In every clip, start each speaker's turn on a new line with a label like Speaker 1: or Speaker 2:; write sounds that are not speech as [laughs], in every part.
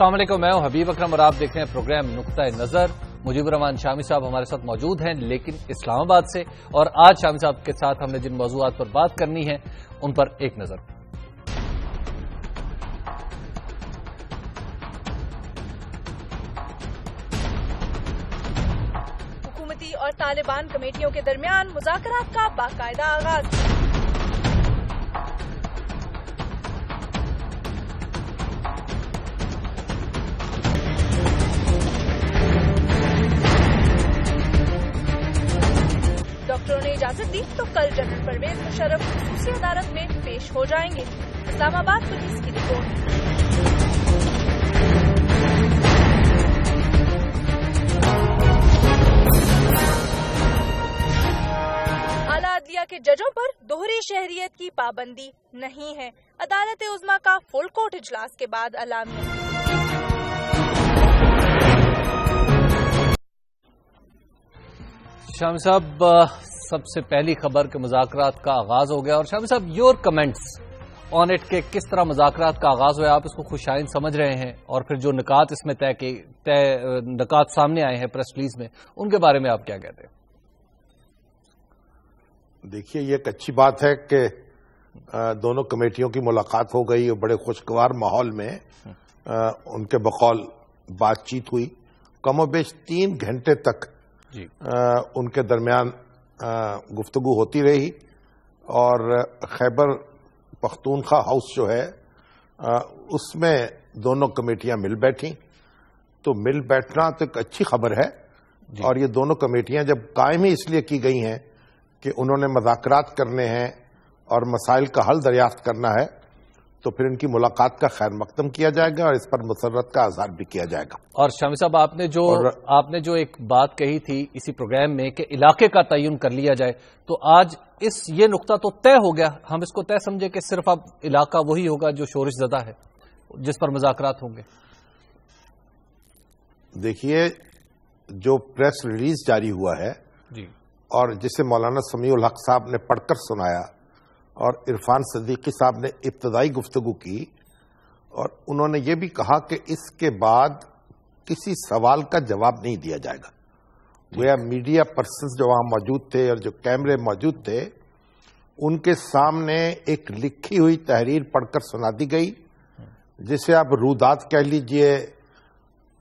Speaker 1: वालेकुम, मैं हूँ हबीब अकरम और आप देख रहे हैं प्रोग्राम नुकता नज़र। मुजीबर रहमान, शामी साहब हमारे साथ मौजूद हैं, लेकिन इस्लामाबाद से। और आज शामी साहब के साथ हमने जिन मौजूद पर बात करनी है, उन पर एक नज़र।
Speaker 2: हुकूमती और तालिबान कमेटियों के दरमियान मुजाकरात का बाकायदा आगाज़। इजाज़त दी तो कल जनरल परवेज मुशर्रफ दूसरी अदालत में पेश हो जाएँगे। इस्लामाबाद पुलिस की रिपोर्ट। आला अदलिया के जजों पर दोहरी शहरियत की पाबंदी नहीं है। अदालत उजमा का फुल कोर्ट इजलास के बाद अलामिया
Speaker 1: शामी साहब सबसे पहली खबर के मुजाकरात का आगाज़ हो गया और शामी साहब योर कमेंट्स ऑन इट के किस तरह मुजाकरात का आगाज़ हुआ आप इसको खुशाइन समझ रहे हैं और फिर जो निकात इसमें तय के तय निकात सामने आए हैं प्रेस रिलीज़ में उनके बारे में आप क्या कहते हैं?
Speaker 3: देखिए ये एक अच्छी बात है कि दोनों कमेटियों की मुलाकात हो गई और बड़े खुशगवार माहौल में अ, उनके बकौल बातचीत हुई। कमोबेश तीन घंटे तक
Speaker 1: जी।
Speaker 3: अ, उनके दरमियान गुफ्तगू होती रही और खैबर पख्तूनखा हाउस जो है उसमें दोनों कमेटियाँ मिल बैठी। तो मिल बैठना तो एक अच्छी खबर है और ये दोनों कमेटियाँ जब कायम ही इसलिए की गई हैं कि उन्होंने मजाकरात करने हैं और मसाइल का हल दरियाफ्त करना है तो फिर इनकी मुलाकात का खैर मकदम किया जाएगा और इस पर मुसरत का आजार भी किया जाएगा।
Speaker 1: और शामी साहब आपने जो
Speaker 3: और-
Speaker 1: आपने जो एक बात कही थी इसी प्रोग्राम में कि इलाके का तयन कर लिया जाए तो आज इस ये नुकता तो तय हो गया। हम इसको तय समझे कि सिर्फ़ अब इलाका वही होगा जो शोरिश जदा है जिस पर मुजाकरात होंगे।
Speaker 3: देखिए जो प्रेस रिलीज़ जारी हुआ है
Speaker 1: जी।
Speaker 3: और जिसे मौलाना समीउल हक साहब ने पढ़कर सुनाया और इरफान सदीकी साहब ने इब्तदाई गुफ्तगु की और उन्होंने ये भी कहा कि इसके बाद किसी सवाल का जवाब नहीं दिया जाएगा। गोया मीडिया पर्सन जो वहाँ मौजूद थे और जो कैमरे मौजूद थे उनके सामने एक लिखी हुई तहरीर पढ़कर सुना दी गई जिसे आप रूदात कह लीजिए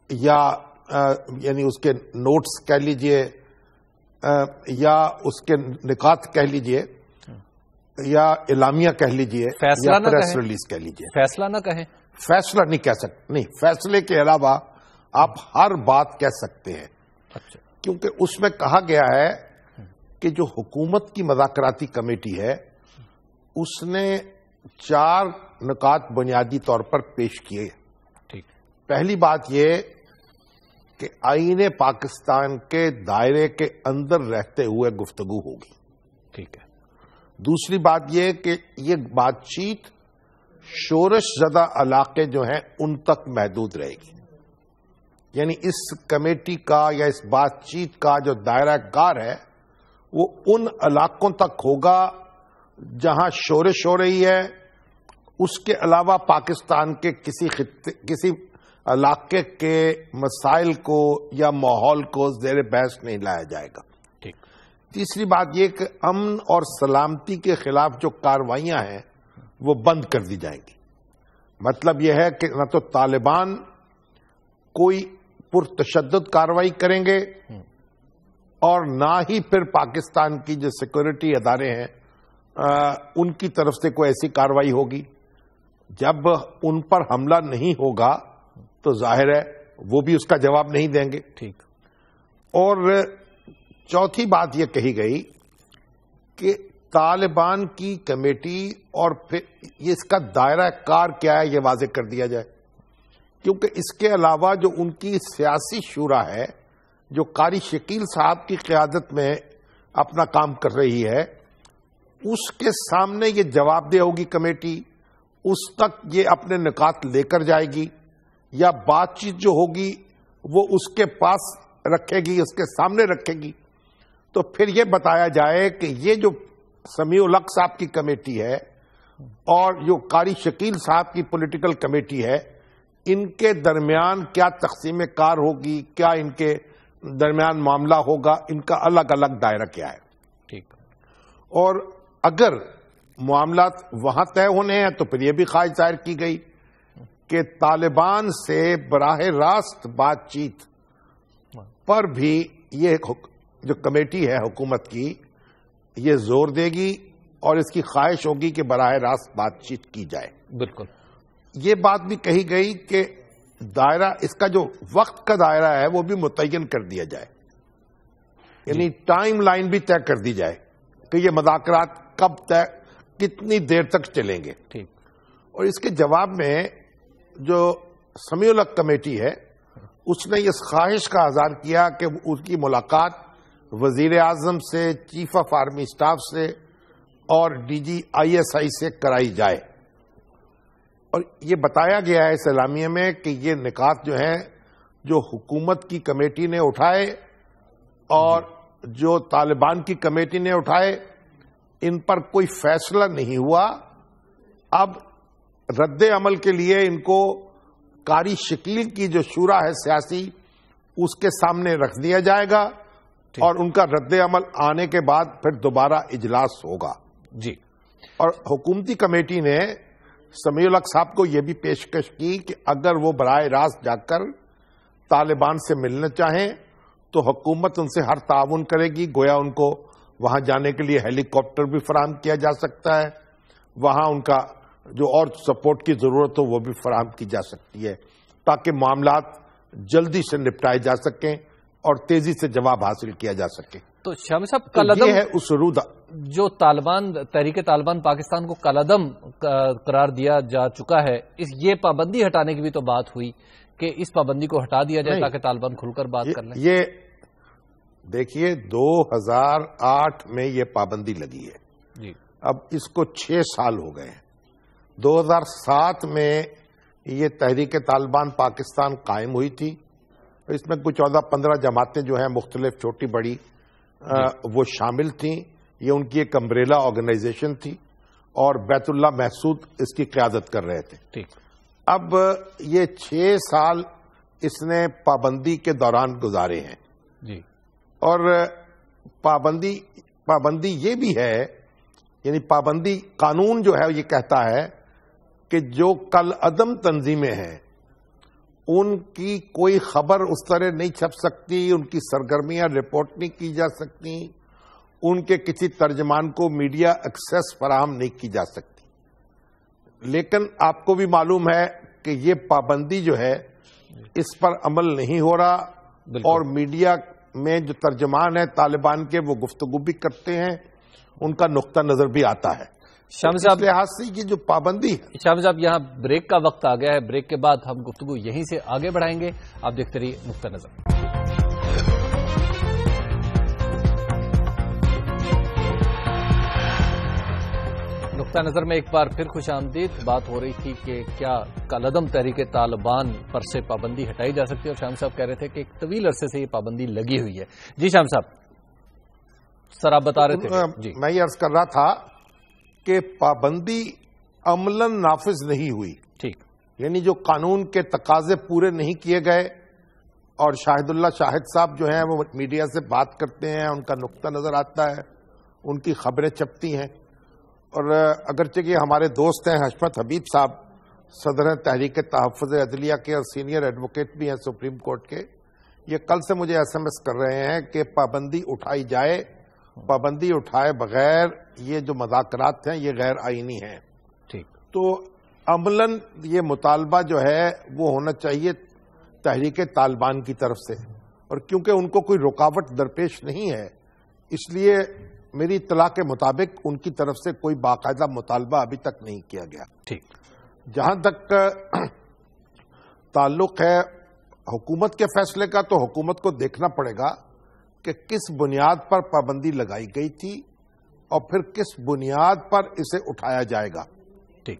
Speaker 3: या यानी उसके नोट्स कह लीजिए या उसके निकात कह लीजिए। या इलामिया कह लीजिए
Speaker 1: फैसला
Speaker 3: या प्रेस। रिलीज़ कह लीजिए।
Speaker 1: फैसला ना कहें।
Speaker 3: फैसला नहीं कह सकते नहीं फैसले के अलावा आप हर बात कह सकते हैं।
Speaker 1: अच्छा।
Speaker 3: क्योंकि उसमें कहा गया है कि जो हुकूमत की मजाकराती कमेटी है उसने चार निकात बुनियादी तौर पर पेश किए।
Speaker 1: ठीक।
Speaker 3: पहली बात यह कि आईने पाकिस्तान के दायरे के अंदर रहते हुए गुफ्तगु होगी।
Speaker 1: ठीक है।
Speaker 3: दूसरी बात यह कि ये बातचीत शोरश जदा इलाके जो हैं, उन तक महदूद रहेगी। यानी इस कमेटी का या इस बातचीत का जो दायरा कार है, वो उन इलाकों तक होगा जहाँ शोरश हो रही है। उसके अलावा पाकिस्तान के किसी खित्ते किसी इलाके के मसाइल को या माहौल को जेर बहस नहीं लाया जाएगा।
Speaker 1: ठीक।
Speaker 3: तीसरी बात यह कि अमन और सलामती के खिलाफ जो कार्रवाइयाँ हैं वो बंद कर दी जाएँगी। मतलब यह है कि न तो तालिबान कोई पुरतशद कार्रवाई करेंगे और ना ही फिर पाकिस्तान की जो सिक्योरिटी अदारे हैं आ, उनकी तरफ़ से कोई ऐसी कार्रवाई होगी। जब उन पर हमला नहीं होगा तो ज़ाहिर है वो भी उसका जवाब नहीं देंगे।
Speaker 1: ठीक।
Speaker 3: और चौथी बात यह कही गई कि तालिबान की कमेटी और फिर इसका दायरा कार क्या है ये वाजे कर दिया जाए। क्योंकि इसके अलावा जो उनकी सियासी शुरा है, जो कारी शकील साहब की क्यादत में अपना काम कर रही है, उसके सामने ये जवाबदेह होगी कमेटी, उस तक ये अपने निकात लेकर जाएगी, या बातचीत जो होगी, वो उसके पास रखेगी, उसके सामने रखेगी। तो फिर ये बताया जाए कि ये जो समीउल हक साहब की कमेटी है और जो कारी शकील साहब की पॉलिटिकल कमेटी है इनके दरमियान क्या तकसीम कार होगी क्या इनके दरमियान मामला होगा इनका अलग अलग दायरा क्या है?
Speaker 1: ठीक।
Speaker 3: और अगर मामला वहाँ तय होने हैं तो फिर यह भी ख्वाहिश ज़ाहिर की गई कि तालिबान से बराह रास्त बातचीत पर भी ये जो कमेटी है हुकूमत की ये ज़ोर देगी और इसकी ख्वाहिश होगी कि बराह रास्त बातचीत की जाए।
Speaker 1: बिल्कुल।
Speaker 3: ये बात भी कही गई कि दायरा इसका जो वक्त का दायरा है वो भी मुतयन कर दिया जाए। यानी टाइम लाइन भी तय कर दी जाए कि ये मजाकरात कब तय कितनी देर तक चलेंगे।
Speaker 1: ठीक।
Speaker 3: और इसके जवाब में जो समीउलक कमेटी है उसने इस ख्वाहिश का आजार किया कि उसकी मुलाकात वज़ीर आज़म से, चीफ ऑफ़ आर्मी स्टाफ से और डीजी आईएसआई से कराई जाए। और ये बताया गया है इस एलामिया में कि ये निकात जो हैं, जो हुकूमत की कमेटी ने उठाए और जो तालिबान की कमेटी ने उठाए, इन पर कोई फैसला नहीं हुआ। अब रद्द अमल के लिए इनको कारी शिकली की जो शुरा है सियासी, उसके सामने रख दिया जाएगा। और उनका रद्द अमल आने के बाद फिर दोबारा इजलास होगा।
Speaker 1: जी।
Speaker 3: और हुकूमती कमेटी ने समीउलक साहब को यह भी पेशकश की कि अगर वो बरए रास्त जाकर तालिबान से मिलना चाहें तो हुकूमत उनसे हर ताउन करेगी। गोया उनको वहाँ जाने के लिए हेलीकॉप्टर भी फराम किया जा सकता है। वहाँ उनका जो और सपोर्ट की ज़रूरत हो वो भी फराम की जा सकती है ताकि मामला जल्दी से निपटाए जा सकें। और तेज़ी से जवाब हासिल किया जा सके।
Speaker 1: तो शामी साहब
Speaker 3: तो
Speaker 1: कलदम
Speaker 3: है उस रूदा।
Speaker 1: जो तालिबान तहरीक तालिबान पाकिस्तान को कलदम करार दिया जा चुका है इस ये पाबंदी हटाने की भी तो बात हुई कि इस पाबंदी को हटा दिया जाए ताकि तालिबान खुलकर बात कर लें।
Speaker 3: ये देखिए 2008 में ये पाबंदी लगी है।
Speaker 1: जी।
Speaker 3: अब इसको छह साल हो गए हैं। 2007 में ये तहरीक तालिबान पाकिस्तान कायम हुई थी। इसमें कुछ चौदह पंद्रह जमातें जो हैं मुख्तलिफ़ छोटी बड़ी अ, वो शामिल थी। ये उनकी एक अम्ब्रेला ऑर्गेनाइजेशन थी और बैतुल्ला महसूद इसकी क्यादत कर रहे थे।
Speaker 1: ठीक।
Speaker 3: अब ये छह साल इसने पाबंदी के दौरान गुजारे हैं।
Speaker 1: जी।
Speaker 3: और पाबंदी पाबंदी ये भी है यानी पाबंदी कानून जो है ये कहता है कि जो कल अदम तंजीमें हैं उनकी कोई खबर उस तरह नहीं छप सकती उनकी सरगर्मियाँ रिपोर्ट नहीं की जा सकती उनके किसी तर्जमान को मीडिया एक्सेस फराहम नहीं की जा सकती। लेकिन आपको भी मालूम है कि ये पाबंदी जो है इस पर अमल नहीं हो रहा और मीडिया में जो तर्जमान है तालिबान के वो गुफ्तगु भी करते हैं उनका नुकता नज़र भी आता है।
Speaker 1: शामी साहब
Speaker 3: लिहाज से ये जो पाबंदी है।
Speaker 1: शामी साहब यहाँ ब्रेक का वक्त आ गया है। ब्रेक के बाद हम गुफ्तगु यहीं से आगे बढ़ाएँगे। आप देखते रहिए नुकता नज़र। नुकता नज़र में एक बार फिर खुश आमदीद। बात हो रही थी कि क्या कलदम तहरीक तालिबान पर से पाबंदी हटाई जा सकती है। और शाम साहब कह रहे थे कि एक तवील अरसे से ये पाबंदी लगी हुई है। जी शाम साहब सर आप बता रहे थे। जी।
Speaker 3: मैं ये अर्ज़ कर रहा था कि पाबंदी अमलन नाफिज नहीं हुई।
Speaker 1: ठीक।
Speaker 3: यानी जो कानून के तकाजे पूरे नहीं किए गए और शाहिदुल्ला शाहिद साहब जो हैं वो मीडिया से बात करते हैं उनका नुक्ता नज़र आता है उनकी खबरें छपती हैं। और अगरचे कि हमारे दोस्त हैं हशमत हबीब साहब सदर तहरीक तहफ़ अदलिया के और सीनियर एडवोकेट भी हैं सुप्रीम कोर्ट के। ये कल से मुझे एसएमएस कर रहे हैं कि पाबंदी उठाई जाए पाबंदी उठाए बगैर ये जो मजाकरात हैं ये गैर आइनी हैं।
Speaker 1: ठीक।
Speaker 3: तो अमलन ये मुतालबा जो है वो होना चाहिए तहरीक तालिबान की तरफ़ से। और क्योंकि उनको कोई रुकावट दरपेश नहीं है इसलिए मेरी इतला के मुताबिक उनकी तरफ़ से कोई बाकायदा मुतालबा अभी तक नहीं किया गया।
Speaker 1: ठीक।
Speaker 3: जहाँ तक [clears throat] ताल्लुक है हुकूमत के फैसले का तो हुकूमत को देखना पड़ेगा कि किस बुनियाद पर पाबंदी लगाई गई थी और फिर किस बुनियाद पर इसे उठाया जाएगा।
Speaker 1: ठीक।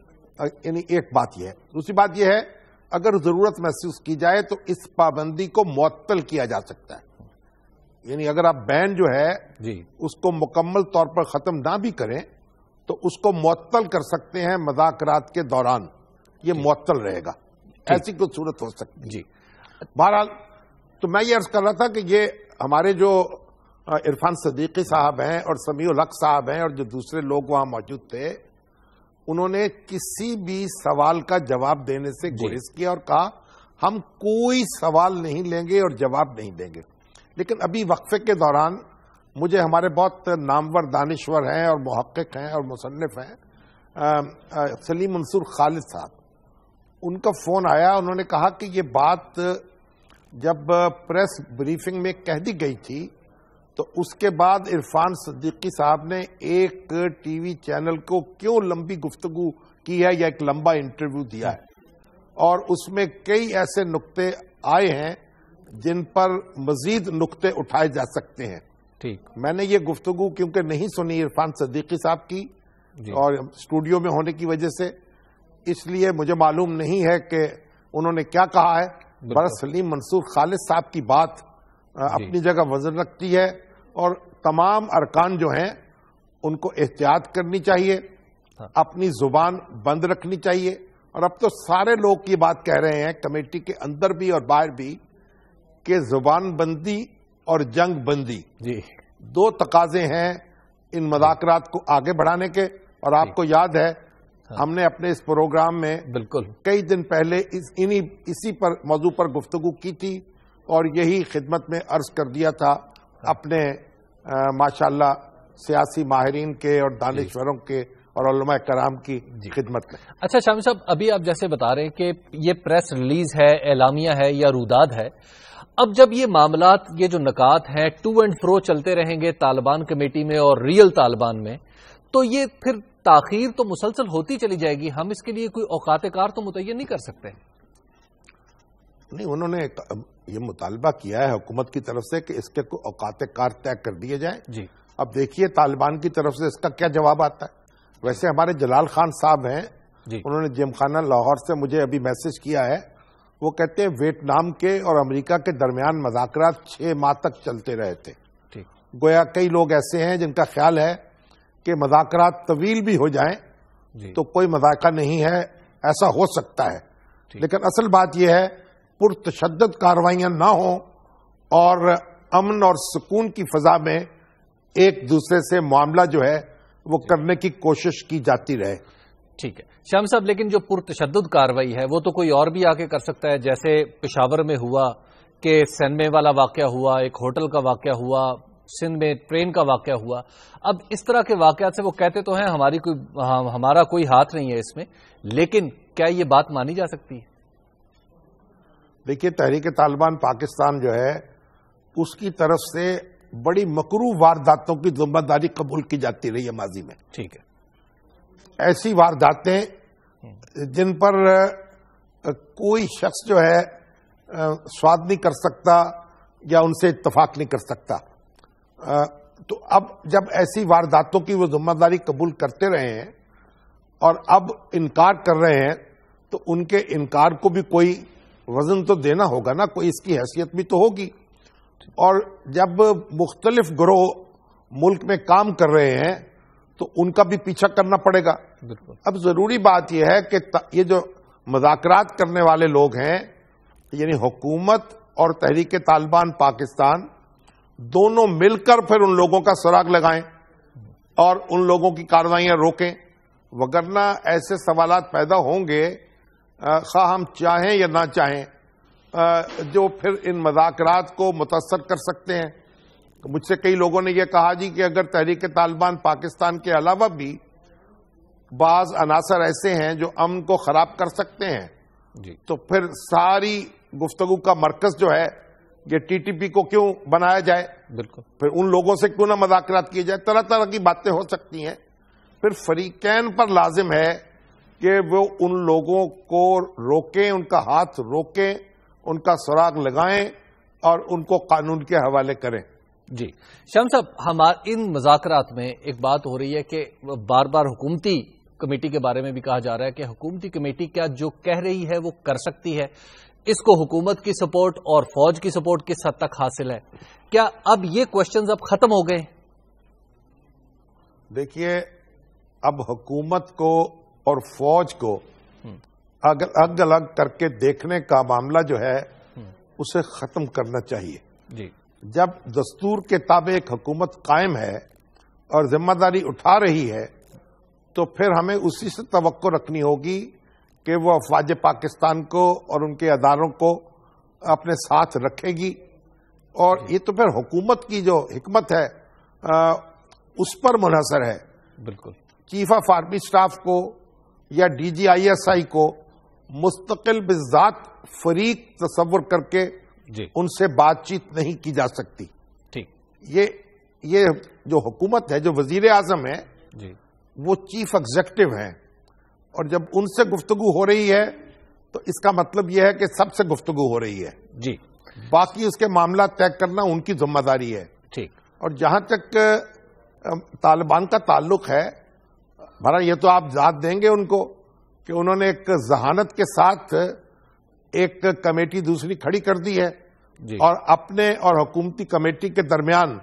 Speaker 3: यानी एक बात यह है। दूसरी बात यह है अगर ज़रूरत महसूस की जाए तो इस पाबंदी को मुअत्तल किया जा सकता है। यानी अगर आप बैन जो है
Speaker 1: जी।
Speaker 3: उसको मुकम्मल तौर पर खत्म ना भी करें तो उसको मुअत्तल कर सकते हैं मजाकरात के दौरान। ये मुअत्तल रहेगा। ऐसी कुछ सूरत हो सकती
Speaker 1: जी।
Speaker 3: बहरहाल तो मैं ये अर्ज़ कर रहा था कि ये हमारे जो इरफान सदीकी साहब हैं और समीउल हक साहब हैं और जो दूसरे लोग वहाँ मौजूद थे उन्होंने किसी भी सवाल का जवाब देने से गुरेज किया और कहा हम कोई सवाल नहीं लेंगे और जवाब नहीं देंगे। लेकिन अभी वक्फे के दौरान मुझे हमारे बहुत नामवर दानश्वर हैं और महक्क हैं और मुसनफ हैं सलीम मंसूर खालिद साहब। उनका फ़ोन आया उन्होंने कहा कि ये बात जब प्रेस ब्रीफिंग में कह दी गई थी तो उसके बाद इरफान सद्दीकी साहब ने एक टीवी चैनल को क्यों लंबी गुफ्तगु की है या एक लंबा इंटरव्यू दिया है? और उसमें कई ऐसे नुक्ते आए हैं जिन पर मजीद नुक्ते उठाए जा सकते हैं।
Speaker 1: ठीक।
Speaker 3: मैंने ये गुफ्तगु क्योंकि नहीं सुनी इरफान सद्दीकी साहब की और स्टूडियो में होने की वजह से इसलिए मुझे मालूम नहीं है कि उन्होंने क्या कहा है। बरस सलीम मंसूर खालिद साहब की बात अपनी जगह वज़न रखती है और तमाम अरकान जो हैं उनको एहतियात करनी चाहिए हाँ। अपनी ज़ुबान बंद रखनी चाहिए। और अब तो सारे लोग ये बात कह रहे हैं कमेटी के अंदर भी और बाहर भी कि ज़ुबान बंदी और जंग बंदी।
Speaker 1: जी।
Speaker 3: दो तकाजे हैं इन मजाकरात को आगे बढ़ाने के और आपको याद हाँ। हमने अपने इस प्रोग्राम में
Speaker 1: बिल्कुल।
Speaker 3: कई दिन पहले इस इन्हीं इसी पर मौजू पर गुफ्तगु की थी और यही खिदमत में अर्ज़ कर दिया था हाँ। अपने माशाल्लाह सियासी माहरीन के और दानश्वरों के और कराम की खिदमत में।
Speaker 1: अच्छा शामी साहब अभी आप जैसे बता रहे हैं कि ये प्रेस रिलीज़ है एलामिया है या रूदाद है अब जब ये मामला ये जो नकात हैं टू एंड फ्रो चलते रहेंगे तालिबान कमेटी में और रियल तालिबान में तो ये फिर ताखीर तो मुसलसल होती चली जाएगी हम इसके लिए कोई औकात कार तो मुतन नहीं कर सकते।
Speaker 3: नहीं उन्होंने ये मुतालबा किया है हुकूमत की तरफ़ से कि इसके कोई औकात कार तय कर दिए जाए।
Speaker 1: जी।
Speaker 3: अब देखिए तालिबान की तरफ़ से इसका क्या जवाब आता है। वैसे हमारे जलाल खान साहब हैं उन्होंने जिमखाना लाहौर से मुझे अभी मैसेज किया है। वो कहते हैं वियतनाम के और अमेरिका के दरमियान मज़ाक छह माह तक चलते रहे थे। गोया कई लोग ऐसे हैं जिनका ख्याल है कि मजाकर तवील भी हो जाएँ तो कोई मजाका नहीं है ऐसा हो सकता है। लेकिन असल बात यह है पुरतशद कार्रवाइयाँ ना हो और अमन और सुकून की फजा में एक दूसरे से मामला जो है वो करने की कोशिश की जाती रहे।
Speaker 1: ठीक है। श्याम साहब लेकिन जो पुरतशद कार्रवाई है वो तो कोई और भी आके कर सकता है? जैसे पेशावर में हुआ कि सैनमे वाला वाक्य हुआ एक होटल का वाक्य हुआ सिंध में ट्रेन का वाक्य हुआ। अब इस तरह के वाकत से वो कहते तो हैं हमारी कोई हमारा कोई हाथ नहीं है इसमें लेकिन क्या ये बात मानी जा सकती है?
Speaker 3: देखिए तहरीक तालिबान पाकिस्तान जो है उसकी तरफ़ से बड़ी मकरू वारदातों की ज़िम्मेदारी कबूल की जाती रही है माजी में।
Speaker 1: ठीक है।
Speaker 3: ऐसी वारदातें जिन पर कोई शख्स जो है स्वाद नहीं कर सकता या उनसे इतफाक नहीं कर सकता। तो अब जब ऐसी वारदातों की वो ज़िम्मेदारी कबूल करते रहे हैं और अब इनकार कर रहे हैं तो उनके इनकार को भी कोई वज़न तो देना होगा ना कोई इसकी हैसियत भी तो होगी। और जब मुख्तलिफ़ ग्रोह मुल्क में काम कर रहे हैं तो उनका भी पीछा करना पड़ेगा। अब ज़रूरी बात यह है कि ये जो मजाकरात करने वाले लोग हैं यानी हुकूमत और तहरीक तालिबान पाकिस्तान दोनों मिलकर फिर उन लोगों का सुराग लगाएँ और उन लोगों की कार्रवाइयाँ रोकें। वगरना ऐसे सवाल पैदा होंगे खा हम चाहें या ना चाहें जो फिर इन मजाकरात को मुतासर कर सकते हैं। मुझसे कई लोगों ने यह कहा जी कि अगर तहरीक तालिबान पाकिस्तान के अलावा भी बाज अनासर ऐसे हैं जो अमन को खराब कर सकते हैं जी। तो फिर सारी गुफ्तगु का मरकज जो है ये टीटीपी को क्यों बनाया जाए?
Speaker 1: बिल्कुल।
Speaker 3: फिर उन लोगों से क्यों ना मजाकरात किए जाए? तरह तरह की बातें हो सकती हैं। फिर फरीकैन पर लाजिम है कि वो उन लोगों को रोकें उनका हाथ रोकें उनका सुराग लगाएँ और उनको कानून के हवाले करें।
Speaker 1: जी। श्याम साहब हमारे इन मजाकरात में एक बात हो रही है कि बार बार हुकूमती कमेटी के बारे में भी कहा जा रहा है कि हुकूमती कमेटी क्या जो कह रही है वो कर सकती है। इसको हुकूमत की सपोर्ट और फौज की सपोर्ट किस हद तक हासिल है। क्या अब ये क्वेश्चंस अब खत्म हो गए?
Speaker 3: देखिए अब हुकूमत को और फौज को अलग अलग करके देखने का मामला जो है उसे खत्म करना चाहिए।
Speaker 1: जी।
Speaker 3: जब दस्तूर के ताबे एक हुकूमत कायम है और ज़िम्मेदारी उठा रही है तो फिर हमें उसी से तवक्को रखनी होगी कि वो अफवाज पाकिस्तान को और उनके अदारों को अपने साथ रखेगी। और ये तो फिर हुकूमत की जो हिकमत है आ, उस पर मुनहसर है।
Speaker 1: बिल्कुल।
Speaker 3: चीफ ऑफ़ आर्मी स्टाफ को या D G I S I को मुस्तकिल बिजात फरीक तस्वर करके
Speaker 1: जी।
Speaker 3: उनसे बातचीत नहीं की जा सकती।
Speaker 1: ठीक।
Speaker 3: ये ये जो हुकूमत है जो वज़ीर आज़म है
Speaker 1: जी।
Speaker 3: वो चीफ एग्जेक्टिव हैं। और जब उनसे गुफ्तगु हो रही है तो इसका मतलब यह है कि सबसे गुफ्तगु हो रही है।
Speaker 1: जी।
Speaker 3: बाकी उसके मामला तय करना उनकी ज़िम्मेदारी है।
Speaker 1: ठीक।
Speaker 3: और जहाँ तक तालिबान का ताल्लुक है भरा ये तो आप याद देंगे उनको कि उन्होंने एक जहानत के साथ एक कमेटी दूसरी खड़ी कर दी है
Speaker 1: जी।
Speaker 3: और अपने और हुकूमती कमेटी के दरमियान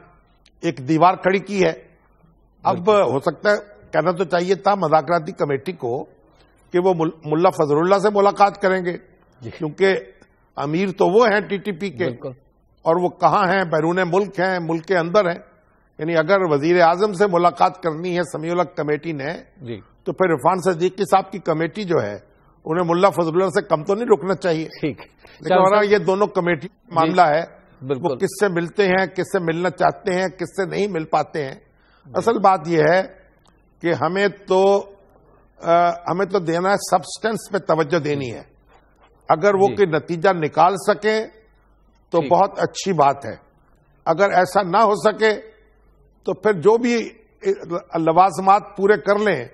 Speaker 3: एक दीवार खड़ी की है। अब हो सकता है कहना तो चाहिए था मजाकराती कमेटी को कि वो मुल- मुल्ला फजरुल्ला से मुलाकात करेंगे। क्योंकि अमीर तो वो हैं टीटीपी के। और वो कहाँ हैं? बैरून मुल्क हैं मुल्क के अंदर हैं। यानी अगर वज़ीर आज़म से मुलाकात करनी है समीउल कमेटी ने
Speaker 1: जी।
Speaker 3: तो फिर इरफान सदीकी साहब की कमेटी जो है उन्हें मुल्ला फजरुल्ला से कम तो नहीं रुकना चाहिए।
Speaker 1: ठीक।
Speaker 3: लेकिन हमारा ये दोनों कमेटी मामला है वो किससे मिलते हैं किससे मिलना चाहते हैं किससे नहीं मिल पाते हैं। असल बात यह है कि हमें तो आ, हमें तो देना है सब्सटेंस पे तवज्जो देनी है। अगर वो कोई नतीजा निकाल सके तो बहुत अच्छी बात है। अगर ऐसा ना हो सके तो फिर जो भी लवाजमात पूरे कर लें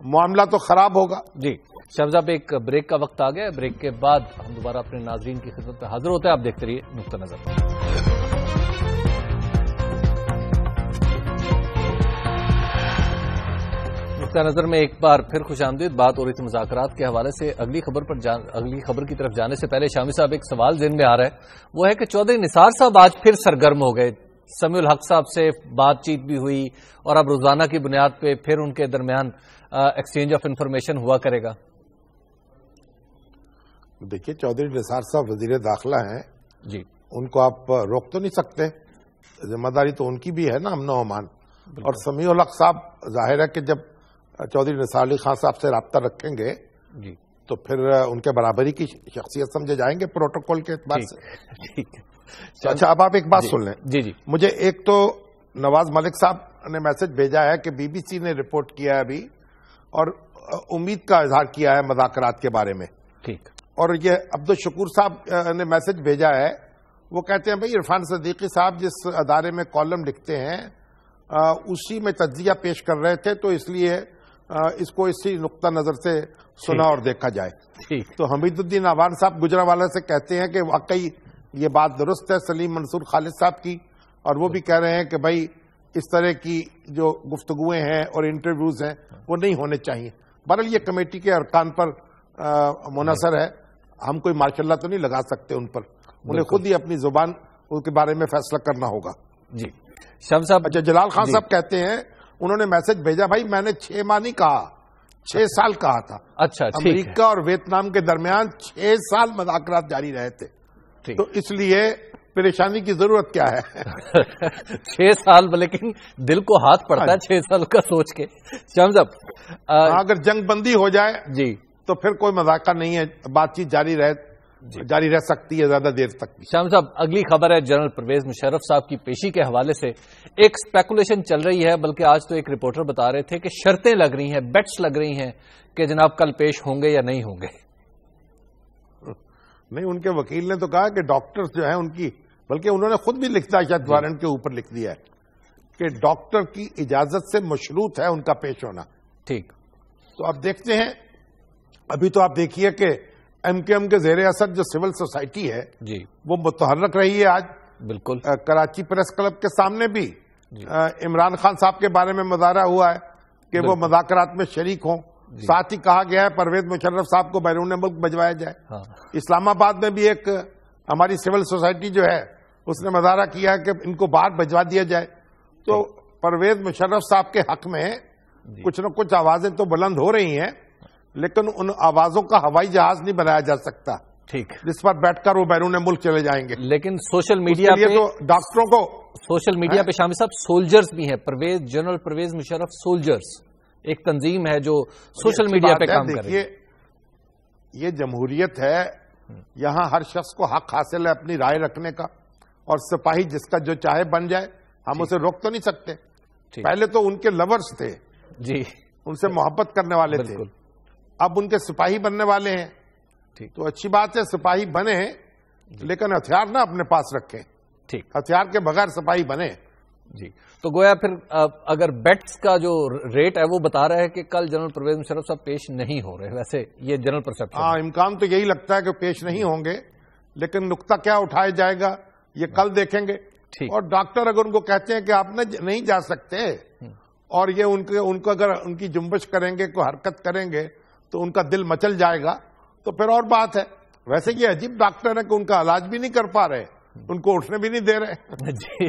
Speaker 3: मामला तो खराब होगा।
Speaker 1: जी। शहब साहब एक ब्रेक का वक्त आ गया। ब्रेक के बाद हम दोबारा अपने नाजरीन की खिदमत में हाजिर होते हैं। आप देखते रहिए नुकता नज़र। नुकता नज़र में एक बार फिर खुश आमदीद बात हो रही थी मुजाकरात के हवाले से। अगली खबर पर जान, अगली खबर की तरफ़ जाने से पहले शामी साहब एक सवाल जिन में आ रहा है। वो है कि चौधरी निसार साहब आज फिर सरगर्म हो गए। समीउल हक साहब से बातचीत भी हुई और अब रोज़ाना की बुनियाद पर फिर उनके दरमियान एक्सचेंज ऑफ़ इंफॉर्मेशन हुआ करेगा।
Speaker 3: देखिए चौधरी निसार साहब वज़ीर दाखिला हैं।
Speaker 1: जी।
Speaker 3: उनको आप रोक तो नहीं सकते। ज़िम्मेदारी तो उनकी भी है ना अमन अमान और समीउल हक साहब ज़ाहिर है कि जब चौधरी निसार अली खान साहब से रबता रखेंगे
Speaker 1: जी।
Speaker 3: तो फिर उनके बराबरी की शख्सियत समझे जाएँगे प्रोटोकॉल के एतबार से? [laughs] तो अच्छा अब आप एक बात सुन लें।
Speaker 1: जी जी।
Speaker 3: मुझे एक तो नवाज़ मलिक साहब ने मैसेज भेजा है कि बीबीसी ने रिपोर्ट किया है अभी और उम्मीद का इजहार किया है मजाकरात के बारे में।
Speaker 1: ठीक।
Speaker 3: और ये अब्दुल शकूर साहब ने मैसेज भेजा है वो कहते हैं भाई इरफान सदीकी साहब जिस अदारे में कॉलम लिखते हैं उसी में तजिया पेश कर रहे थे तो इसलिए इसको इसी नुक्ता नज़र से सुना और देखा जाए। तो हमीदुद्दीन आवान साहब गुजरावाला से कहते हैं कि वाकई ये बात दुरुस्त है सलीम मंसूर खालिद साहब की और वो भी कह रहे हैं कि भाई इस तरह की जो गुफ्तगुएँ हैं और इंटरव्यूज़ हैं वो नहीं होने चाहिए। बहरहाल ये कमेटी के अरकान पर मुनसर है। हम कोई मार्शल्ला तो नहीं लगा सकते उन पर। उन्हें खुद ही अपनी ज़ुबान उनके बारे में फैसला करना होगा।
Speaker 1: जी। शम साहब
Speaker 3: अच्छा जलाल खान साहब कहते हैं उन्होंने मैसेज भेजा भाई मैंने छह माह नहीं कहा छह साल कहा था।
Speaker 1: अच्छा ठीक
Speaker 3: अमेरिका और वियतनाम के दरमियान छह साल मजाकरात जारी रहे थे। तो इसलिए परेशानी की ज़रूरत क्या है? [laughs]
Speaker 1: छह साल लेकिन दिल को हाथ पड़ता है छह साल का सोच के। शम साहब
Speaker 3: अगर जंग बंदी हो जाए
Speaker 1: जी।
Speaker 3: तो फिर कोई मजाका नहीं है। बातचीत जारी रह जारी रह सकती है ज़्यादा देर तक
Speaker 1: श्याम साहब अगली खबर है जनरल परवेज मुशर्रफ साहब की पेशी के हवाले से एक स्पेकुलेशन चल रही है बल्कि आज तो एक रिपोर्टर बता रहे थे कि शर्तें लग रही हैं बेट्स लग रही हैं कि जनाब कल पेश होंगे या नहीं होंगे।
Speaker 3: नहीं उनके वकील ने तो कहा कि डॉक्टर्स जो है उनकी बल्कि उन्होंने खुद भी लिखता है शायद वारंट के ऊपर लिख दिया है कि डॉक्टर की इजाज़त से मशरूत है उनका पेश होना।
Speaker 1: ठीक।
Speaker 3: तो आप देखते हैं अभी तो आप देखिए कि एमकेएम के जेर असर जो सिविल सोसाइटी है
Speaker 1: जी।
Speaker 3: वो मुतहरक रही है आज।
Speaker 1: बिल्कुल।
Speaker 3: अ, कराची प्रेस क्लब के सामने भी इमरान खान साहब के बारे में मुजाहरा हुआ है कि वो मजाकरात में शरीक हों। साथ ही कहा गया है परवेज मुशर्रफ साहब को बैरून मुल्क भजवाया जाए।
Speaker 1: हाँ।
Speaker 3: इस्लामाबाद में भी एक हमारी सिविल सोसाइटी जो है उसने मुजाहरा किया है कि इनको बाहर भजवा दिया जाए। तो परवेज मुशर्रफ साहब के हक में कुछ न कुछ आवाज़ें तो बुलंद हो रही हैं। लेकिन उन आवाजों का हवाई जहाज़ नहीं बनाया जा सकता।
Speaker 1: ठीक।
Speaker 3: जिस पर बैठकर वो बैरून मुल्क चले जाएँगे।
Speaker 1: लेकिन सोशल मीडिया पे
Speaker 3: तो डॉक्टरों को
Speaker 1: सोशल मीडिया पे शामिल साहब सोल्जर्स भी हैं। Parvez general Parvez Musharraf soldiers. एक तंजीम है जो सोशल मीडिया पे काम कर रही है।
Speaker 3: ये जमहूरियत है। यहाँ हर शख्स को हक हासिल है अपनी राय रखने का। और सिपाही जिसका जो चाहे बन जाए हम उसे रोक तो नहीं सकते। पहले तो उनके लवर्स थे।
Speaker 1: जी।
Speaker 3: उनसे मोहब्बत करने वाले थे। अब उनके सिपाही बनने वाले हैं।
Speaker 1: ठीक।
Speaker 3: तो अच्छी बात है सिपाही बने लेकिन हथियार ना अपने पास रखें।
Speaker 1: ठीक।
Speaker 3: हथियार के बगैर सिपाही बने।
Speaker 1: जी। तो गोया फिर अगर बेट्स का जो रेट है वो बता रहा है कि कल जनरल परवेज मुशर्रफ साहब पेश नहीं हो रहे। वैसे ये जनरल परसेप्शन
Speaker 3: हाँ इम्कान तो यही लगता है कि पेश नहीं होंगे लेकिन नुकता क्या उठाया जाएगा ये कल देखेंगे।
Speaker 1: ठीक।
Speaker 3: और डॉक्टर अगर उनको कहते हैं कि आप न- नहीं जा सकते और ये उनके उनको अगर उनकी जुम्बश करेंगे कोई हरकत करेंगे तो उनका दिल मचल जाएगा। तो फिर और बात है। वैसे ये अजीब डॉक्टर है कि उनका इलाज भी नहीं कर पा रहे। उनको उठने भी नहीं दे रहे। [laughs]
Speaker 1: जी।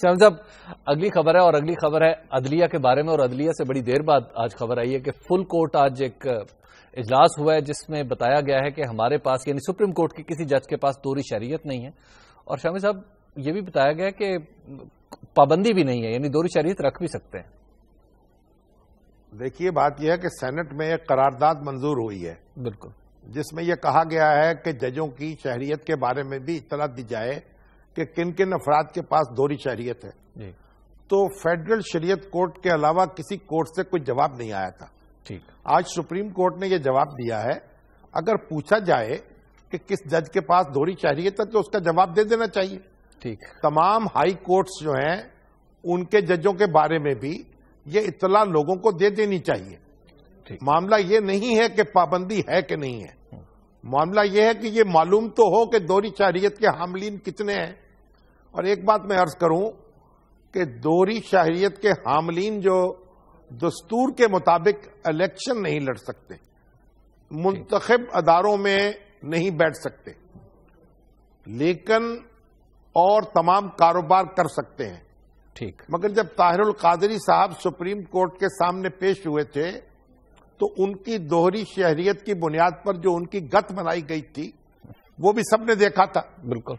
Speaker 1: श्याम साहब, अगली खबर है और अगली खबर है अदलिया के बारे में और अदलिया से बड़ी देर बाद आज खबर आई है कि फुल कोर्ट आज एक इजलास हुआ है जिसमें बताया गया है कि हमारे पास, यानी सुप्रीम कोर्ट के किसी जज के पास दोहरी शरीयत नहीं है। और शामी साहब, ये भी बताया गया कि पाबंदी भी नहीं है, यानी दोहरी शरीयत रख भी सकते हैं।
Speaker 3: देखिए बात यह है कि सेनेट में एक करारदाद मंजूर हुई है।
Speaker 1: बिल्कुल।
Speaker 3: जिसमें यह कहा गया है कि जजों की शहरियत के बारे में भी इतला दी जाए कि किन किन अफराद के पास दोहरी शहरियत है।
Speaker 1: जी।
Speaker 3: तो फेडरल शरीयत कोर्ट के अलावा किसी कोर्ट से कोई जवाब नहीं आया था।
Speaker 1: ठीक।
Speaker 3: आज सुप्रीम कोर्ट ने यह जवाब दिया है अगर पूछा जाए कि किस जज के पास दोहरी शहरियत है तो उसका जवाब दे देना चाहिए।
Speaker 1: ठीक।
Speaker 3: तमाम हाई कोर्ट्स जो हैं उनके जजों के बारे में भी ये इतला लोगों को दे देनी चाहिए। मामला ये नहीं है कि पाबंदी है कि नहीं है। मामला ये है कि ये मालूम तो हो कि दोहरी शहरियत के हामलीन कितने हैं। और एक बात मैं अर्ज़ करूँ कि दोहरी शहरियत के हामलीन जो दस्तूर के मुताबिक इलेक्शन नहीं लड़ सकते मुंतखब अदारों में नहीं बैठ सकते लेकिन और तमाम कारोबार कर सकते हैं।
Speaker 1: ठीक।
Speaker 3: मगर जब ताहिरुल कादरी साहब सुप्रीम कोर्ट के सामने पेश हुए थे तो उनकी दोहरी शहरियत की बुनियाद पर जो उनकी गत बनाई गई थी वो भी सबने देखा था।
Speaker 1: बिल्कुल।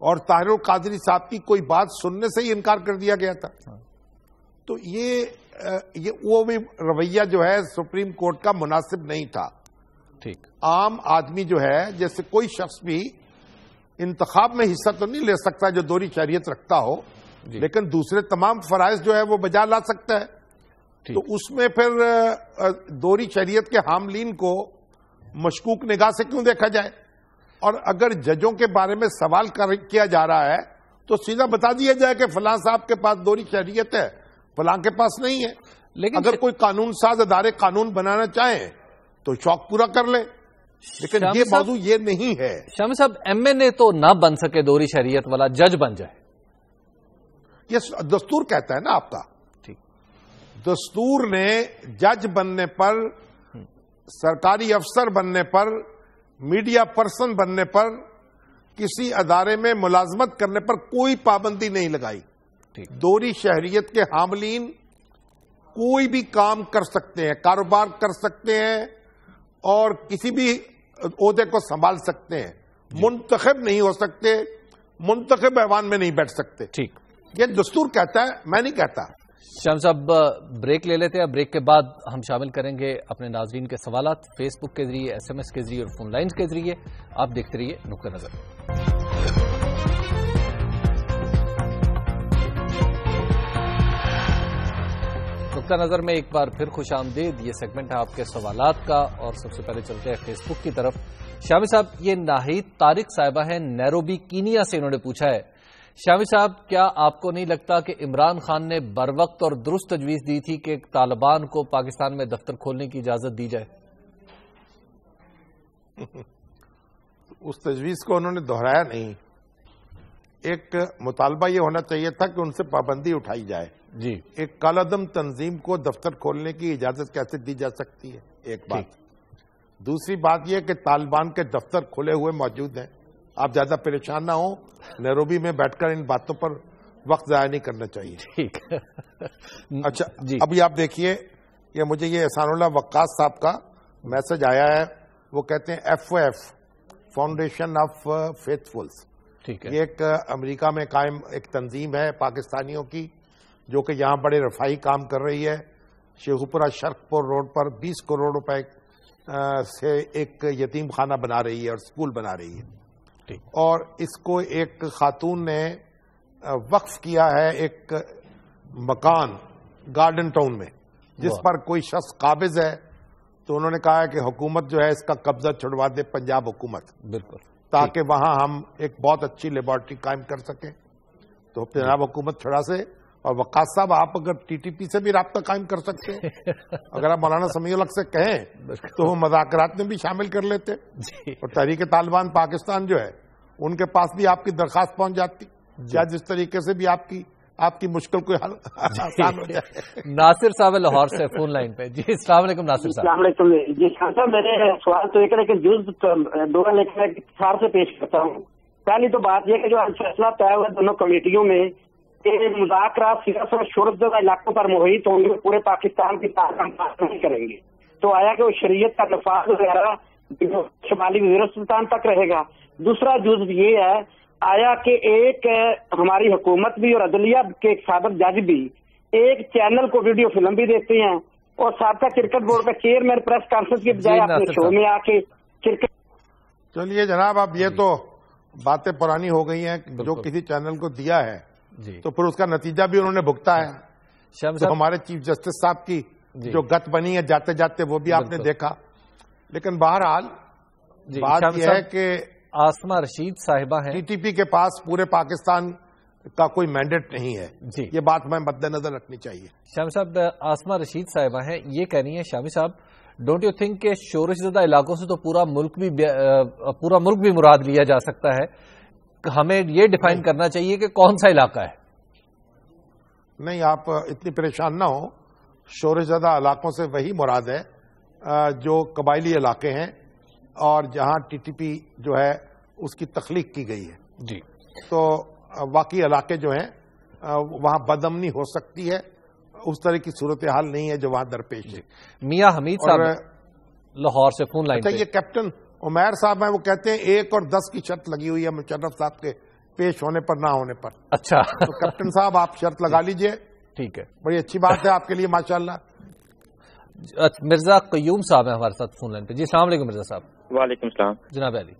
Speaker 3: और ताहिरुल कादरी साहब की कोई बात सुनने से ही इनकार कर दिया गया था। तो ये ये वो भी रवैया जो है सुप्रीम कोर्ट का मुनासिब नहीं था।
Speaker 1: ठीक।
Speaker 3: आम आदमी जो है जैसे कोई शख्स भी इंतखाब में हिस्सा तो नहीं ले सकता जो दोहरी शहरियत रखता हो। लेकिन दूसरे तमाम फराइज जो है वो बजा ला सकता है। तो उसमें फिर दोहरी शरीयत के हामलीन को मशकूक निगाह से क्यों देखा जाए? और अगर जजों के बारे में सवाल कर, किया जा रहा है तो सीधा बता दिया जाए कि फलां साहब के पास दोहरी शरीयत है फलां के पास नहीं है।
Speaker 1: लेकिन
Speaker 3: अगर कोई कानून साज अदारे कानून बनाना चाहे तो शौक पूरा कर ले। लेकिन ये मौजू ये नहीं है।
Speaker 1: शामी साहब एमएनए तो ना बन सके दोहरी शरीयत वाला जज बन जाए।
Speaker 3: ये दस्तूर कहता है ना आपका।
Speaker 1: ठीक।
Speaker 3: दस्तूर ने जज बनने पर सरकारी अफसर बनने पर मीडिया पर्सन बनने पर किसी अदारे में मुलाजमत करने पर कोई पाबंदी नहीं लगाई।
Speaker 1: ठीक।
Speaker 3: दोहरी शहरियत के हामलीन कोई भी काम कर सकते हैं कारोबार कर सकते हैं और किसी भी ओहदे को संभाल सकते हैं। मुंतखब नहीं हो सकते मुंतखब ऐवान में नहीं बैठ सकते।
Speaker 1: ठीक।
Speaker 3: ये दस्तूर कहता है, मैं नहीं कहता।
Speaker 1: शाम साहब ब्रेक ले लेते हैं। ब्रेक के बाद हम शामिल करेंगे अपने नाजरीन के सवाल फेसबुक के ज़रिए एसएमएस के ज़रिए और फ़ोन लाइन के ज़रिए। आप देखते रहिए नुक्ता नज़र। नुक्ता नज़र में एक बार फिर खुश आमदेद। ये सेगमेंट है आपके सवालात का और सबसे पहले चलते हैं फेसबुक की तरफ़। शामी साहब, ये नाहिद तारिक साहिबा है, नैरोबी, कीनिया से इन्होंने पूछा है। शामी साहब क्या आपको नहीं लगता कि इमरान खान ने बर वक्त और दुरुस्त तजवीज दी थी कि तालिबान को पाकिस्तान में दफ्तर खोलने की इजाज़त दी जाए? [laughs]
Speaker 3: उस तजवीज को उन्होंने दोहराया नहीं। एक मुतालबा ये होना चाहिए था कि उनसे पाबंदी उठाई जाए।
Speaker 1: जी।
Speaker 3: एक कालादम तंजीम को दफ्तर खोलने की इजाज़त कैसे दी जा सकती है? एक बात। दूसरी बात यह कि तालिबान के दफ्तर खुले हुए मौजूद हैं। आप ज़्यादा परेशान ना हो नैरोबी में बैठकर इन बातों पर वक्त जाया नहीं करना चाहिए।
Speaker 1: ठीक [laughs]
Speaker 3: अच्छा
Speaker 1: जी।
Speaker 3: अभी आप देखिए ये मुझे ये एहसानुल्लाह वक्कास साहब का मैसेज आया है। वो कहते हैं F F foundation of faithfuls
Speaker 1: ठीक है।
Speaker 3: ये एक अमेरिका में कायम एक तंजीम है पाकिस्तानियों की जो कि यहाँ बड़े रफाई काम कर रही है। शेखुपुरा शर्कपुर रोड पर 20 करोड़ रुपए से एक यतीम खाना बना रही है और स्कूल बना रही है। और इसको एक खातून ने वक्फ किया है एक मकान गार्डन टाउन में जिस पर कोई शख्स काबिज है तो उन्होंने कहा है कि हुकूमत जो है इसका कब्जा छुड़वा दे पंजाब हुकूमत।
Speaker 1: बिल्कुल।
Speaker 3: ताकि वहाँ हम एक बहुत अच्छी लेबोरेटरी कायम कर सकें। तो पंजाब हुकूमत छुड़ा से और वकास साहब आप अगर टीटीपी से भी रबता कायम कर सकते हैं। [laughs] अगर आप मौलाना समीउलक से कहें तो वो मजाकरात में भी शामिल कर लेते। और तहरीक तालिबान पाकिस्तान जो है उनके पास भी आपकी दरखास्त पहुँच जाती। या जिस तरीके से भी आपकी आपकी मुश्किल कोई हल [laughs] आसान हो जाए।
Speaker 1: नासिर साहब लाहौर से फ़ोन लाइन पे। जी अस्सलाम नासिर साहब।
Speaker 4: जी खान साहब मेरे सवाल तो एक है कि जुज दो लेकर से पेश करता हूँ। पहली तो बात यह कि जो आज फैसला तय हुआ दोनों कमेटियों में कि मुजाकर सिर्फ़ और शोरजदा इलाकों पर मुहित होंगे पूरे पाकिस्तान की हम पास नहीं करेंगे। तो आया कि वो शरीयत का नफाज वगैरह जो शुमाली वजीरस्तान तक रहेगा। दूसरा जुज ये है आया कि एक हमारी हुकूमत भी और अदलिया के एक सबक जज भी एक चैनल को वीडियो फ़िल्म भी देखते हैं और सबका क्रिकेट बोर्ड का चेयरमैन प्रेस कॉन्फ्रेंस की बजाय अपने शो में आके क्रिकेट
Speaker 3: चलिए जनाब अब ये तो बातें पुरानी हो गई हैं जो किसी चैनल को दिया है। तो फिर उसका नतीजा भी उन्होंने भुगता है। तो
Speaker 1: साहब
Speaker 3: हमारे चीफ जस्टिस साहब की
Speaker 1: जो।
Speaker 3: गत बनी है जाते जाते वो भी आपने देखा। लेकिन बहरहाल बात यह है कि
Speaker 1: आसमा रशीद साहिबा है।
Speaker 3: टीटीपी के पास पूरे पाकिस्तान का कोई मैंडेट नहीं है।
Speaker 1: जी।
Speaker 3: ये बात मैं मद्देनजर रखनी चाहिए।
Speaker 1: शामी साहब आसमा रशीद साहिबा है ये कह रही है शामी साहब डोंट यू थिंक के शोरशदा इलाकों से तो पूरा मुल्क भी पूरा मुल्क भी मुराद लिया जा सकता है? हमें ये डिफाइन करना चाहिए कि कौन सा इलाका है।
Speaker 3: नहीं आप इतनी परेशान ना हो। शोर ज़्यादा इलाकों से वही मुराद है जो कबायली इलाके हैं और जहाँ टीटीपी जो है उसकी तख्लीक की गई है।
Speaker 1: जी।
Speaker 3: तो बाकी इलाके जो हैं वहाँ बदमनी हो सकती है। उस तरह की सूरत हाल नहीं है जो वहाँ दरपेश है।
Speaker 1: मियाँ हमीद साहब लाहौर से फ़ोन लाइन
Speaker 3: अच्छा ये कैप्टन उमैर साहब हैं वो कहते हैं एक और दस की शर्त लगी हुई है मुशर्रफ साहब के पेश होने पर ना होने पर।
Speaker 1: अच्छा।
Speaker 3: तो कैप्टन साहब आप शर्त लगा लीजिए।
Speaker 1: ठीक है।
Speaker 3: बड़ी अच्छी बात है आपके लिए माशाल्लाह।
Speaker 1: अच्छा, मिर्ज़ा कयूम साहब है हमारे साथ फ़ोन लाइन पे जी सलाम मिर्ज़ा साहब।
Speaker 5: वालेकुम सलाम।
Speaker 1: जनाब अली।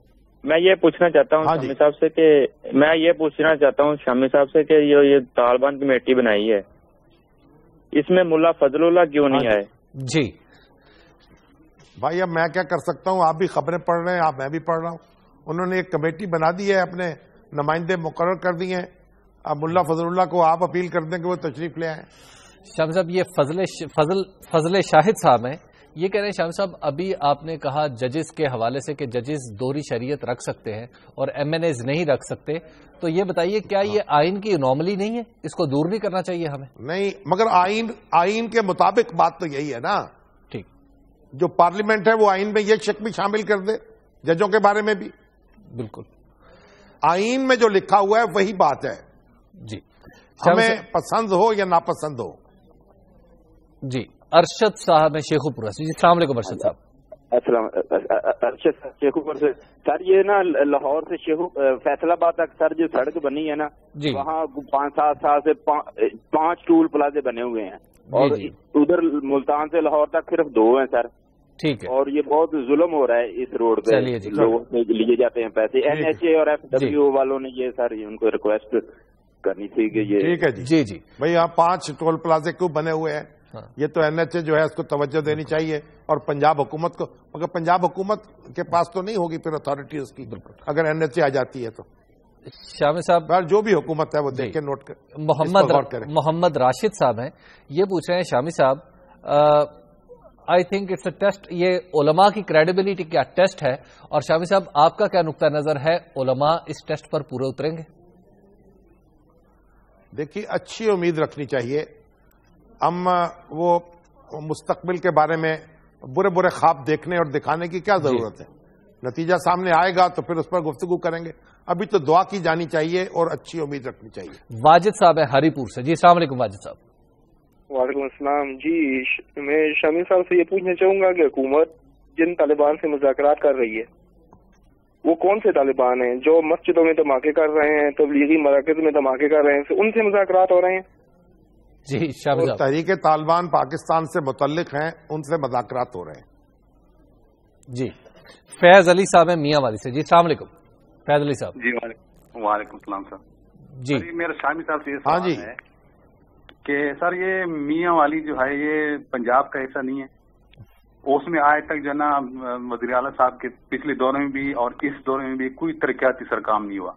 Speaker 5: मैं ये पूछना चाहता हूँ
Speaker 3: हाँ
Speaker 5: शामी साहब से कि मैं ये पूछना चाहता हूँ शामी साहब से कि ये ये तालिबान कमेटी बनाई है। इसमें मुल्ला फजलुल्लाह क्यों नहीं
Speaker 3: हाँ
Speaker 5: आए?
Speaker 1: जी।
Speaker 3: भाई अब मैं क्या कर सकता हूँ? आप भी खबरें पढ़ रहे हैं आप मैं भी पढ़ रहा हूँ। उन्होंने एक कमेटी बना दी है अपने नुमाइंदे मुकर कर दिए हैं। अब मुल्ला फजलुल्लाह को आप अपील कर दें कि वो तशरीफ़ ले आए।
Speaker 1: शाम साहब ये फजल फजल फजल शाहिद साहब हैं। ये कह रहे हैं शाम साहब अभी आपने कहा जजेस के हवाले से कि जजेस दोहरी शरीयत रख सकते हैं और एमएनएज नहीं रख सकते। तो ये बताइए क्या ये आइन की नॉर्मली नहीं है? इसको दूर नहीं करना चाहिए हमें।
Speaker 3: नहीं मगर आइन आइन के मुताबिक बात तो यही है ना। जो पार्लियामेंट है वो आइन में ये शक भी शामिल कर दे जजों के बारे में भी।
Speaker 1: बिल्कुल।
Speaker 3: आइन में जो लिखा हुआ है वही बात है।
Speaker 1: जी।
Speaker 3: हमें पसंद हो या नापसंद हो।
Speaker 1: जी। अरशद साहब है शेखुपुरा से। जी सलाम अरशद साहब।
Speaker 6: अस्सलाम अरशद शेखुपुर से। सर ये ना लाहौर से शेखु फैसलाबाद तक सर जो सड़क बनी है ना
Speaker 1: जी।
Speaker 6: वहाँ पाँच सात साल से पाँच टूल प्लाजे बने हुए हैं। और
Speaker 1: जी।
Speaker 6: उधर मुल्तान से लाहौर तक सिर्फ़ दो हैं सर।
Speaker 1: ठीक है।
Speaker 6: और ये बहुत जुल्म हो रहा है इस रोड पे। लोगों से लिए जाते हैं पैसे।
Speaker 3: है।
Speaker 6: एनएचए और एफडब्ल्यू वालों ने ये सर उनको रिक्वेस्ट करनी थी कि ये
Speaker 3: ठीक है जी।
Speaker 1: जी जी।
Speaker 3: भाई यहाँ पाँच टोल प्लाजे क्यों बने हुए हैं?
Speaker 1: हाँ।
Speaker 3: ये तो एनएचए जो है इसको तवज्जो देनी चाहिए। और पंजाब हुकूमत को मगर पंजाब हुकूमत के पास तो नहीं होगी फिर अथॉरिटी उसकी अगर एनएचए आ जाती है तो।
Speaker 1: शामी साहब
Speaker 3: जो भी हुकूमत है वो देख के नोट कर
Speaker 1: मोहम्मद। मोहम्मद राशिद साहब हैं ये पूछ रहे हैं शामी साहब I think it's a test ये ओलमा की क्रेडिबिलिटी क्या टेस्ट है? और शामी साहब आपका क्या नुकता नज़र है? ओलमा इस टेस्ट पर पूरे उतरेंगे?
Speaker 3: देखिए अच्छी उम्मीद रखनी चाहिए। हम वो मुस्तकबिल के बारे में बुरे बुरे ख्वाब देखने और दिखाने की क्या ज़रूरत है? नतीजा सामने आएगा तो फिर उस पर गुफ्तगू करेंगे। अभी तो दुआ की जानी चाहिए और अच्छी उम्मीद रखनी चाहिए।
Speaker 1: वाजिद साहब हैं हरीपुर से। जी सलाम वाजिद साहब।
Speaker 7: वालेकुम अस्सलाम। जी मैं शमी साहब से ये पूछना चाहूँगा कि हुकूमत जिन तालिबान से मुजाकरात कर रही है वो कौन से तालिबान हैं जो मस्जिदों में धमाके कर रहे हैं तबलीगी मराकज में धमाके कर रहे हैं उनसे मुजाकरात हो रहे हैं?
Speaker 1: जी शाह
Speaker 3: और तहरीक तालिबान पाकिस्तान से मुतलिक हैं उनसे मुजाकरात हो रहे हैं।
Speaker 1: जी। फैज अली साहब है मियाँ वाली से। जी सलामकुम फैज अली साहब।
Speaker 8: जी वालेकुम सलाम सर।
Speaker 1: जी।
Speaker 8: सर मेरा शामी साहब से ये
Speaker 3: हाँ जी।
Speaker 8: है कि सर ये मियाँ वाली जो है ये पंजाब का ऐसा नहीं है। उसमें आज तक जो है ना वज़ीर अला साहब के पिछले दौर में भी और इस दौर में भी कोई तरक्याती सर काम नहीं हुआ।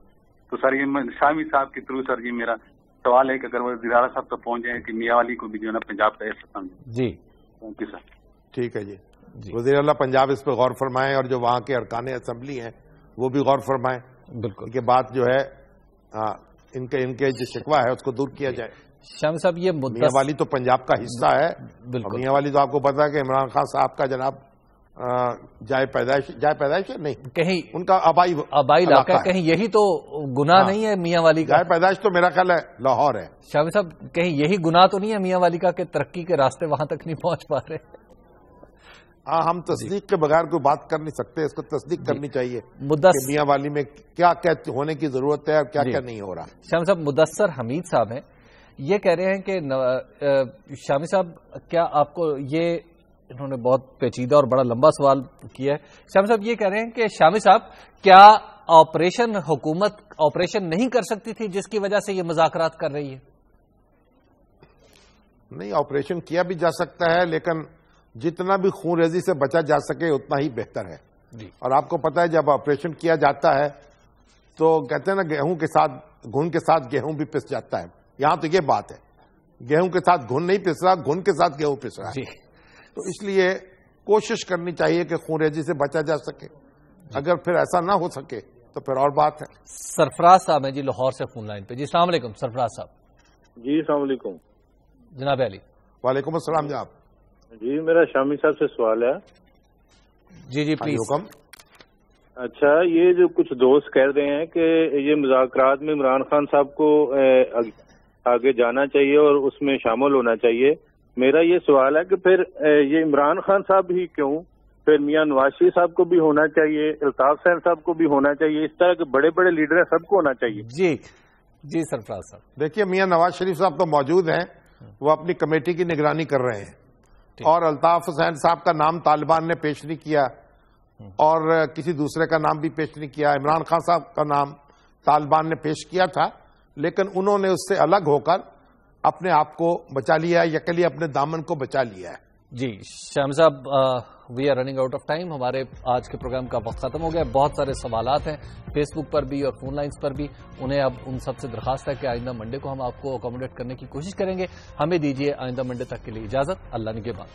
Speaker 8: तो सर ये शामी साहब के थ्रू सर जी मेरा सवाल है कि अगर वज़ीर अला साहब तक पहुँच जाए कि मियाँ वाली को भी जो ना पंजाब का ऐसा समझे।
Speaker 1: जी।
Speaker 8: थैंक यू सर
Speaker 3: ठीक है जी।
Speaker 1: जी।
Speaker 3: वज़ीर अल्लाह पंजाब इस पर गौर फरमाएँ और जो वहाँ के अरकान असम्बली हैं वो भी गौर फरमाएँ
Speaker 1: बिल्कुल।
Speaker 3: इनके बाद जो है आ, इनके इनके जो शिकवा है उसको दूर किया जाए।
Speaker 1: शामी साहब ये मुद्दा
Speaker 3: वाली तो पंजाब का हिस्सा है।
Speaker 1: बिल्कुल।
Speaker 3: मियाँ वाली तो आपको पता है कि इमरान खान साहब का जनाब जाए पैदाइश जाए पैदाइश है? नहीं।
Speaker 1: कहीं
Speaker 3: उनका आबाई
Speaker 1: आबाई इलाका है।
Speaker 3: है।
Speaker 1: कहीं यही तो गुनाह
Speaker 3: हाँ।
Speaker 1: नहीं है मियाँ वाली का।
Speaker 3: जाए पैदाइश तो मेरा ख्याल है लाहौर है।
Speaker 1: शामी साहब कहीं यही गुनाह तो नहीं है मियाँ वाली का कि तरक्की के रास्ते वहाँ तक नहीं पहुँच पा रहे?
Speaker 3: हाँ हम तस्दीक के बगैर कोई बात कर नहीं सकते इसको तस्दीक करनी चाहिए
Speaker 1: मुद्दा
Speaker 3: मियाँ वाली में क्या क्या होने की ज़रूरत है और क्या क्या नहीं हो रहा।
Speaker 1: शामी साहब मुदस्सर हमीद साहब हैं। ये कह रहे हैं कि शामी साहब क्या आपको ये इन्होंने बहुत पेचीदा और बड़ा लंबा सवाल किया है। शामी साहब ये कह रहे हैं कि शामी साहब क्या ऑपरेशन हुकूमत ऑपरेशन नहीं कर सकती थी जिसकी वजह से ये मुजाकरात कर रही है?
Speaker 3: नहीं ऑपरेशन किया भी जा सकता है लेकिन जितना भी खून रेजी से बचा जा सके उतना ही बेहतर है।
Speaker 1: जी।
Speaker 3: और आपको पता है जब ऑपरेशन किया जाता है तो कहते हैं ना गेहूँ के साथ घुन के साथ गेहूँ भी पिस जाता है। यहाँ तो ये बात है गेहूँ के साथ घुन नहीं पिस रहा घुन के साथ गेहूँ पिस रहा है। तो इसलिए कोशिश करनी चाहिए कि खून रेजी से बचा जा सके। अगर फिर ऐसा ना हो सके तो फिर और बात है।
Speaker 1: सरफराज साहब है जी लाहौर से फ़ोन लाइन पे। जी सलाम सरफराज साहब।
Speaker 9: जी सलाम
Speaker 1: जनाब अली।
Speaker 3: वालेकुम अस्सलाम जनाब।
Speaker 9: जी मेरा शामी साहब से सवाल है।
Speaker 1: जी जी
Speaker 3: हाँ
Speaker 1: प्लीज़
Speaker 3: हुक्म।
Speaker 9: अच्छा ये जो कुछ दोस्त कह रहे हैं कि ये मुजाकरात में इमरान खान साहब को आगे जाना चाहिए और उसमें शामिल होना चाहिए। मेरा ये सवाल है कि फिर ये इमरान खान साहब ही क्यों? फिर मियाँ नवाज़ शरीफ साहब को भी होना चाहिए अल्ताफ सैन साहब को भी होना चाहिए। इस तरह के बड़े बड़े लीडर हैं सबको होना चाहिए।
Speaker 1: जी जी सरफराज साहब।
Speaker 3: देखिए मियाँ नवाज़ शरीफ साहब तो मौजूद हैं। वो अपनी कमेटी की निगरानी कर रहे हैं। और अल्ताफ हुसैन साहब का नाम तालिबान ने पेश नहीं किया। और किसी दूसरे का नाम भी पेश नहीं किया। इमरान खान साहब का नाम तालिबान ने पेश किया था लेकिन उन्होंने उससे अलग होकर अपने आप को बचा लिया है यकली अपने दामन को बचा लिया है।
Speaker 1: जी श्याम साहब we are running out of time हमारे आज के प्रोग्राम का वक्त खत्म हो गया बहुत सारे सवाल हैं। फेसबुक पर भी और फ़ोन लाइन्स पर भी। उन्हें अब उन सबसे दरखास्त है कि आइंदा मंडे को हम आपको अकोमोडेट करने की कोशिश करेंगे। हमें दीजिए आइंदा मंडे तक के लिए इजाज़त। अल्लाह ने के बाद